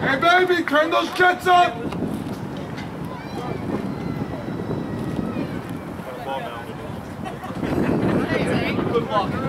Hey, baby, turn those jets up! Come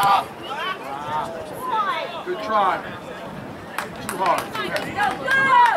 Good try. Too hard. Okay.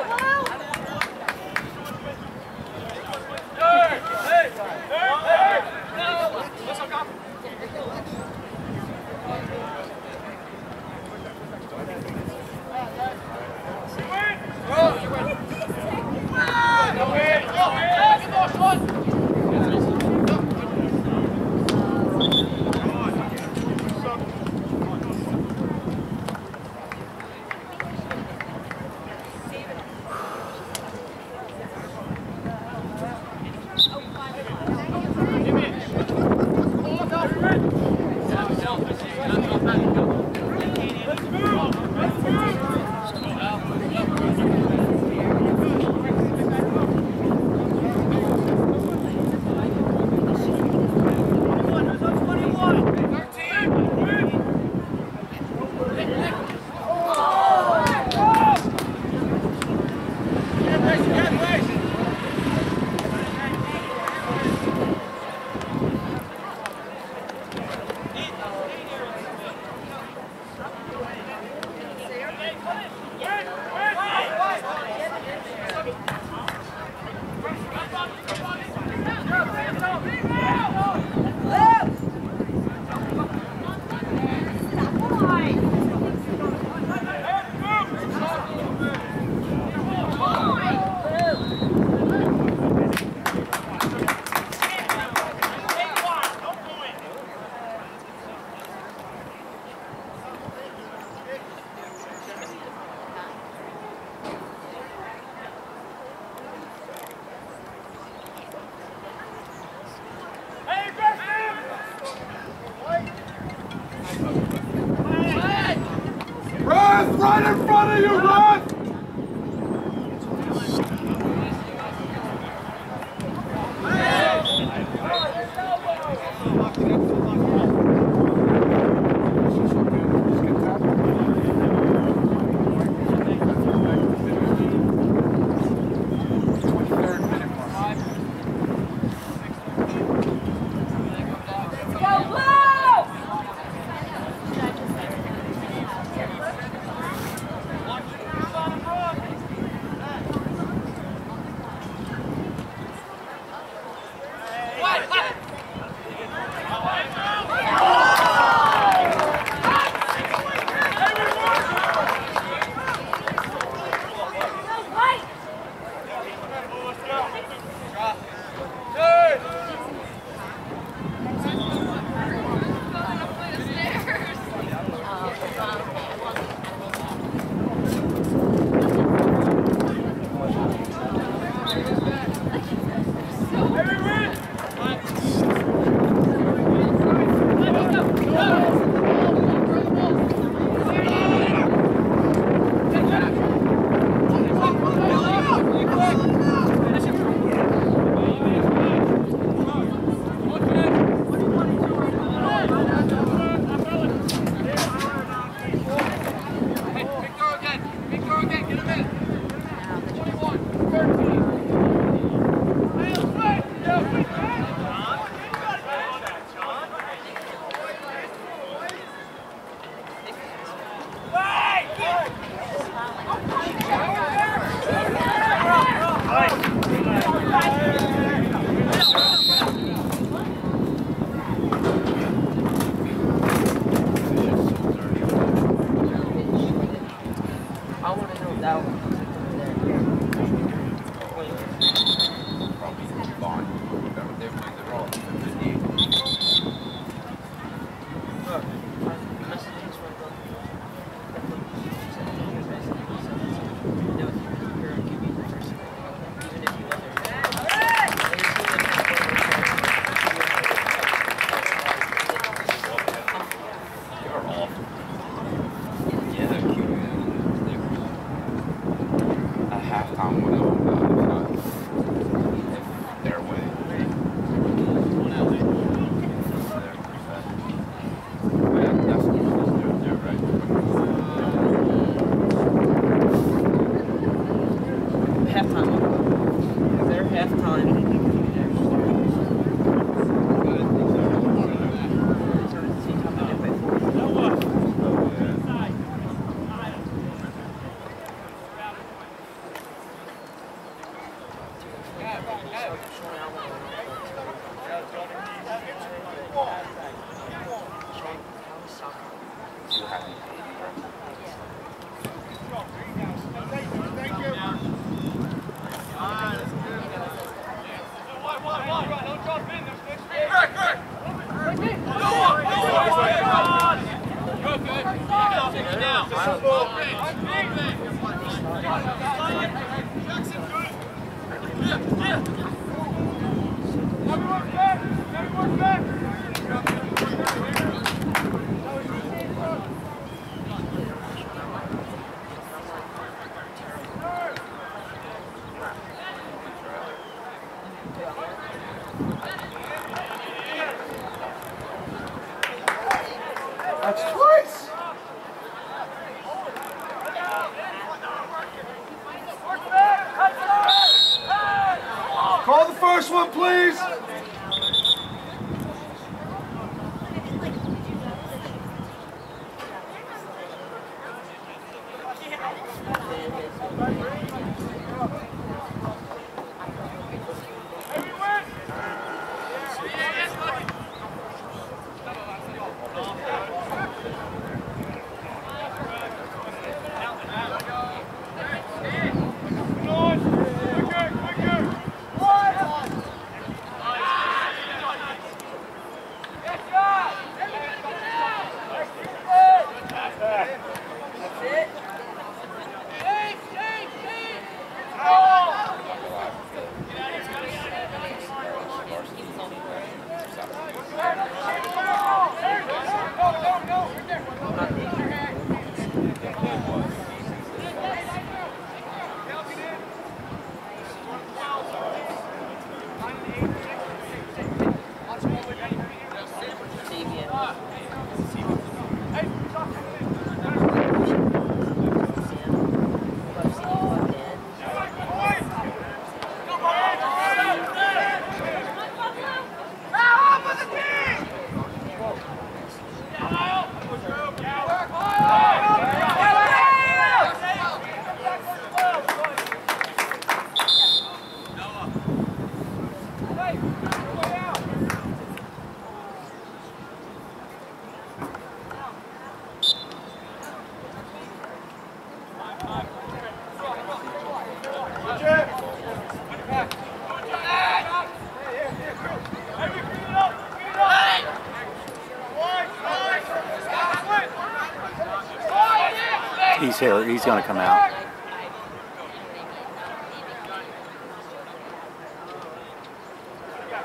He's. He's going to come out.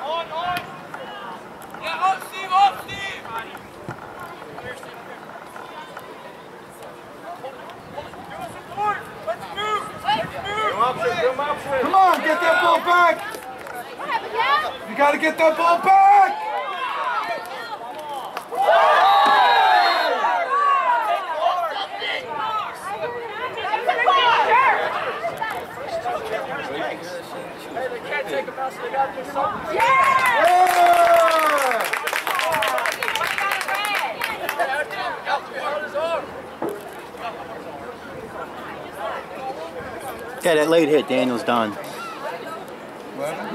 On, on! Yeah, on, Steve, on, Steve! Give us support! Let's move! Let's move! Come on, get that ball back. What happened, yeah? You got to get that ball back. Hey, they can't take him out, so they gotta do something. Yeah. Out the on his arm. Yeah, that late hit. Daniel's done.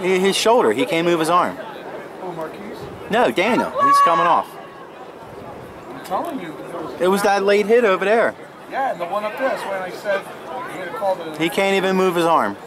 He- His shoulder. He can't move his arm. Oh, Marquise. No, Daniel. He's coming off. I'm telling you. It was, It was that late hit over there. yeah, and the one up there. That's when I said you got to call the. He can't even move his arm.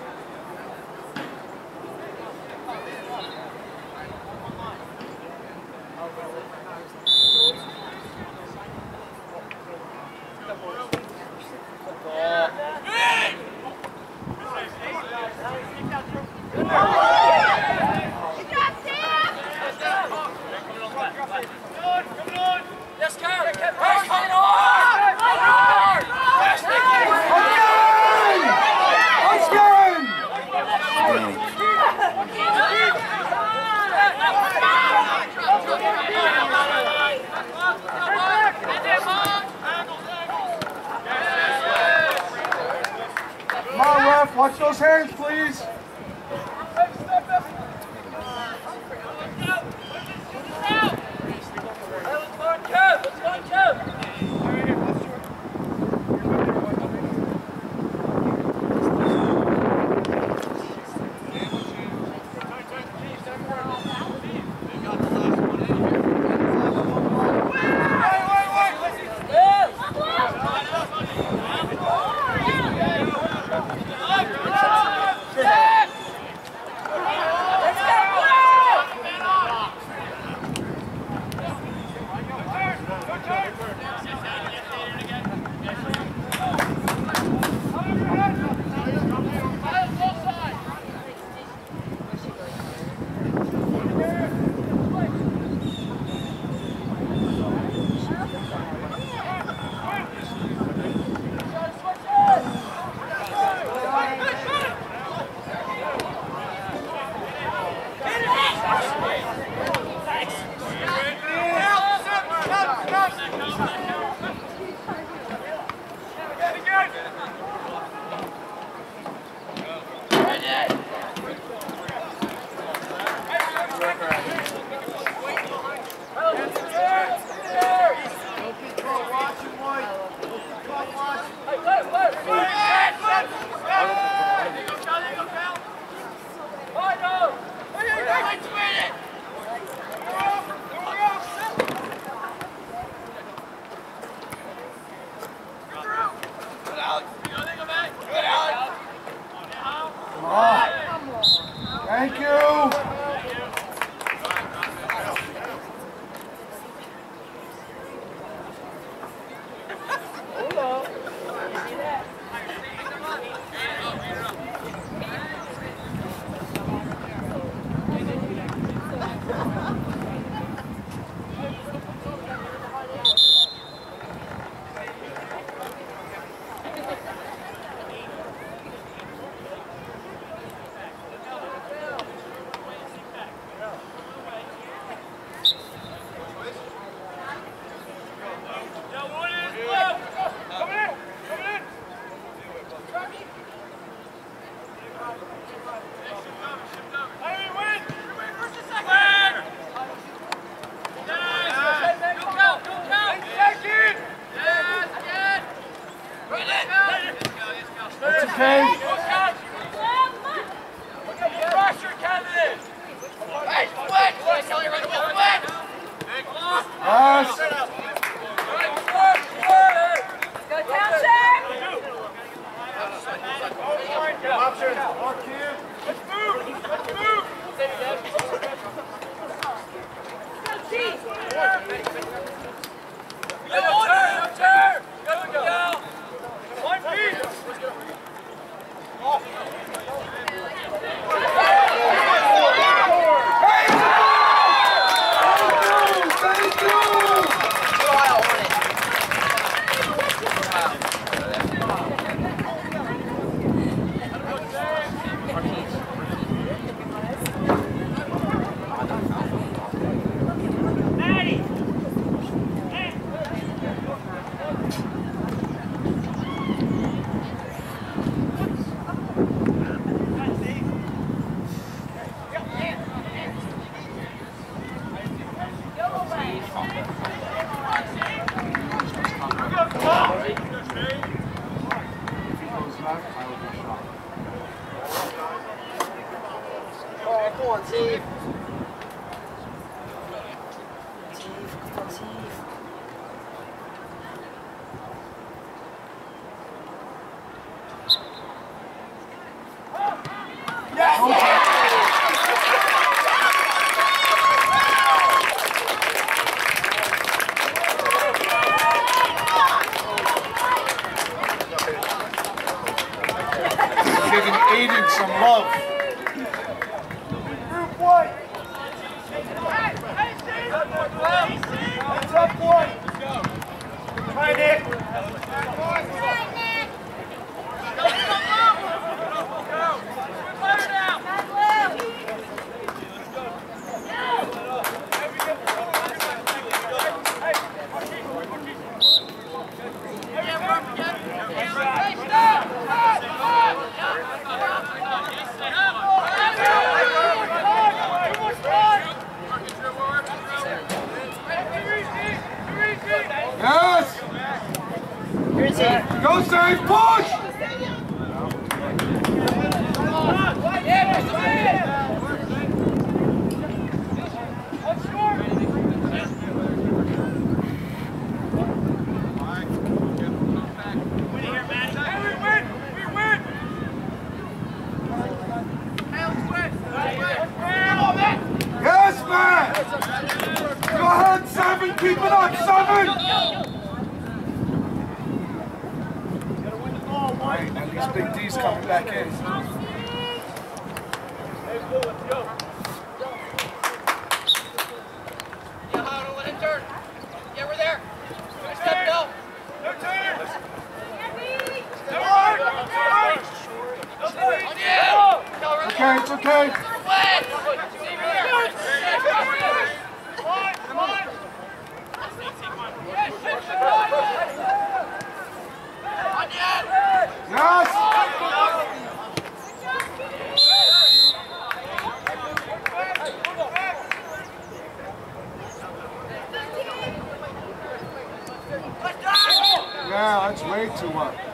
Yeah, that's way too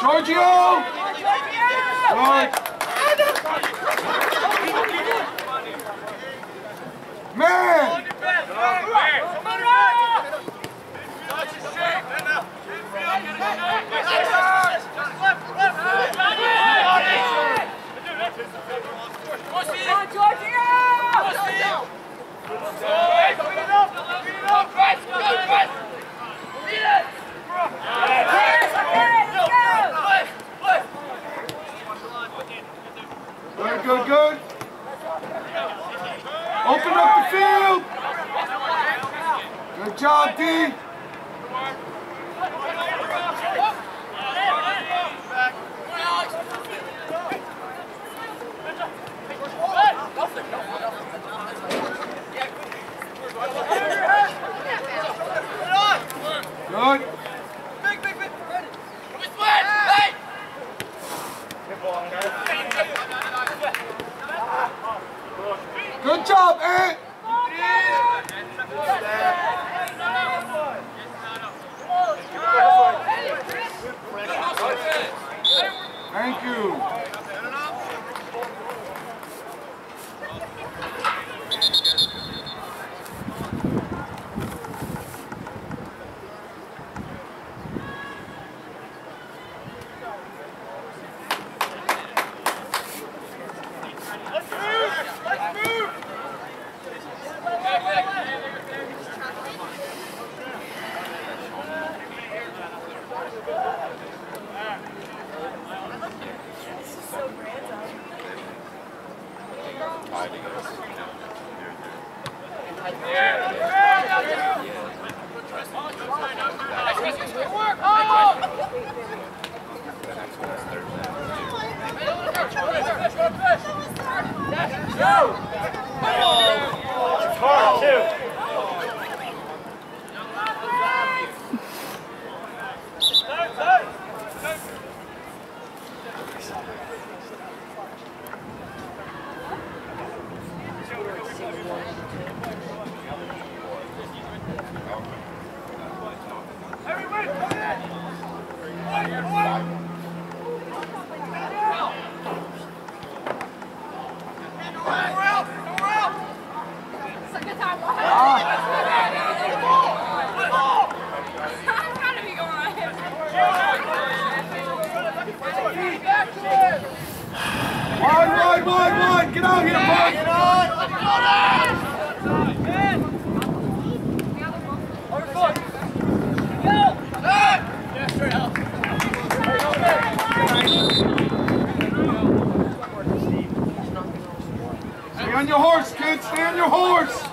Giorgio. Good. Man. Come on, Giorgio! Yes, Good, good. Open up the field. Good job, D. Good. Good job, Ant. On your horse, kid. Stay on your horse.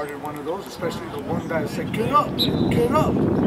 hearted one of those, especially the one that said, get up, get up.